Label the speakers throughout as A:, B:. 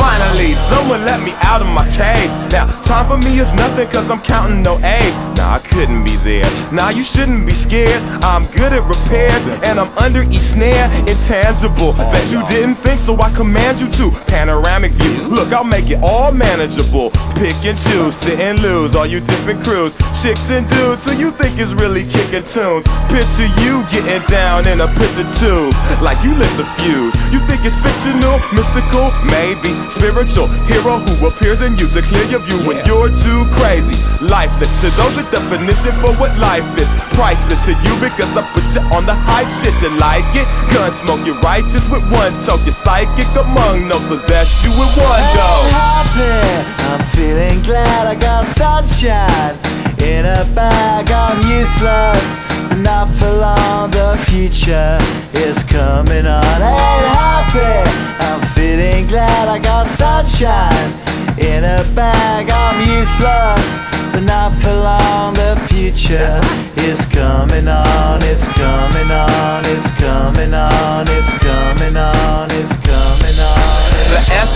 A: Finally, someone let me out of my cage. Now, time for me is nothing cause I'm counting no A's. Nah, I couldn't be there. Nah, you shouldn't be scared. I'm good at repairs and I'm under each snare. Intangible. Bet you didn't think, so I command you to. Panoramic view. I'll make it all manageable. Pick and choose, sit and lose. All you different crews, chicks and dudes who you think is really kicking tunes. Picture you getting down in a picture tube. Like you lit the fuse. You think it's fictional, mystical, maybe spiritual hero who appears in you to clear your view when you're too crazy. Lifeless to those, the definition for what life is. Priceless to you because I put you on the hype shit. You like it? Gun smoke, you're righteous with one toe. You're psychic among those possess you with one go.
B: I'm happy. I'm feeling glad I got sunshine in a bag. I'm useless, but not for long. The future is coming on. Ain't happy. I'm feeling glad I got sunshine in a bag. I'm useless, but not for long. The future is coming on. It's coming on. It's coming on. It's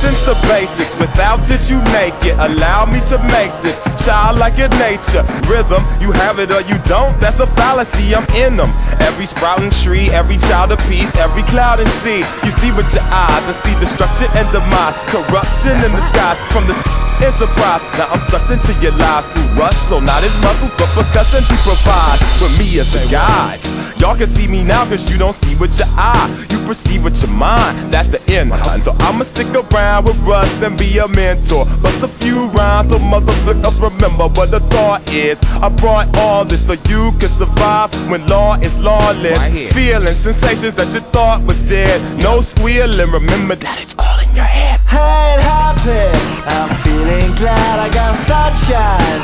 A: Essence, the basics, without it you make it. Allow me to make this child like your nature. Rhythm, you have it or you don't, that's a fallacy, I'm in them. Every sprouting tree, every child of peace, every cloud and sea. You see with your eyes and see destruction and demise, corruption in the skies from this enterprise. Now I'm sucked into your lives through Russ, so not as muscles, but percussion he provides with me as a guide. Y'all can see me now cause you don't see with your eye. You perceive with your mind, that's the end. So I'ma stick around with Russ and be a mentor. Bust a few rhymes so motherfuckers remember what the thought is. I brought all this so you can survive when law is lawless. Feeling sensations that you thought was dead. No squealing, remember that it's all in your head.
B: ain't happy. I'm feeling glad I got sunshine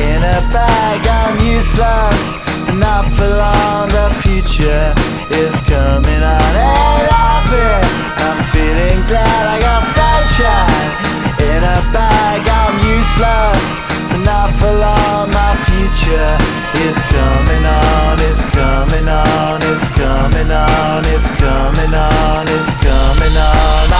B: in a bag. I'm useless, not for long. The future is coming on. Bag. I'm useless, but not for long. My future is coming on. It's coming on. It's coming on. It's coming on. It's coming on.